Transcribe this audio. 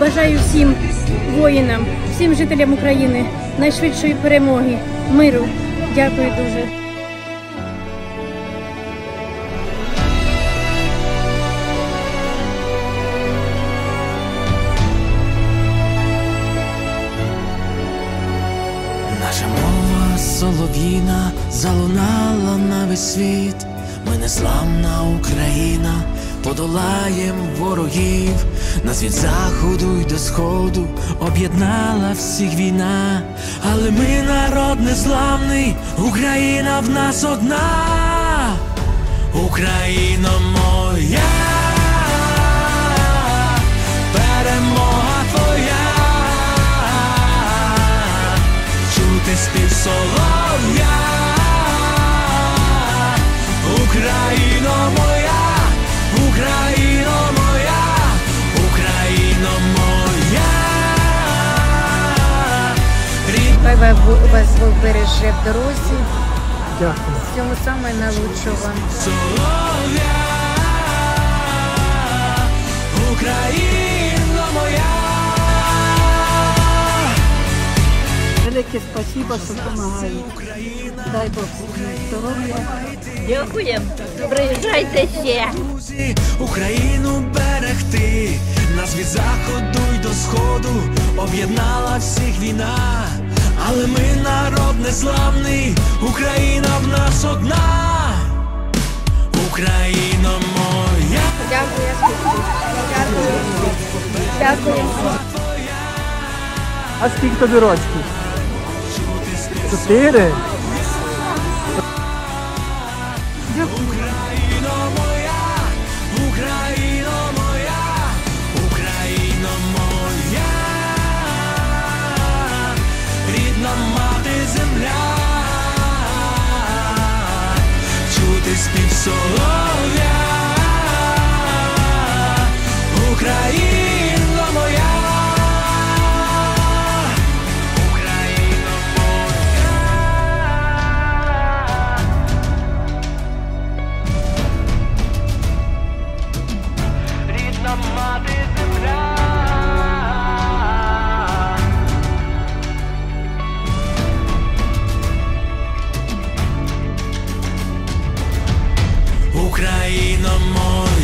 Бажаю всім воїнам, всім жителям України найшвидшої перемоги, миру. Дякую дуже. Наша мова солов'їна залунала на весь світ. Ми незламна Україна, подолаєм ворогів. Нас від заходу й до сходу об'єднала всіх війна. Але ми народ незламний, Україна в нас одна. Україна моя, перемога Хай вас Бог- береже в дорозі. Дякую. Всього вам. солов'я, Україно моя. Велике спасибо, що допомагаєте. Дай Бог здоров'я. Дякуємо. Приїжджайте ще. Україну берегти, нас від заходу й до сходу об'єднала всіх війна, але ми народ незламний, Україна в нас одна, Україна моя. Дякую, Дякую. Дякую. А скільки тобі рочків? Чотири? Україна そう Україно моя.